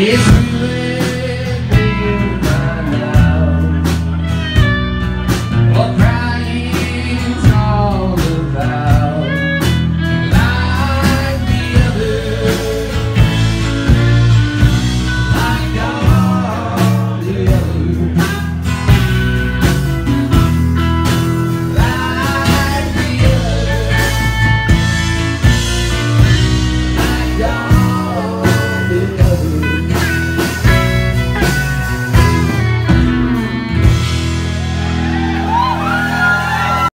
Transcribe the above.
It's real.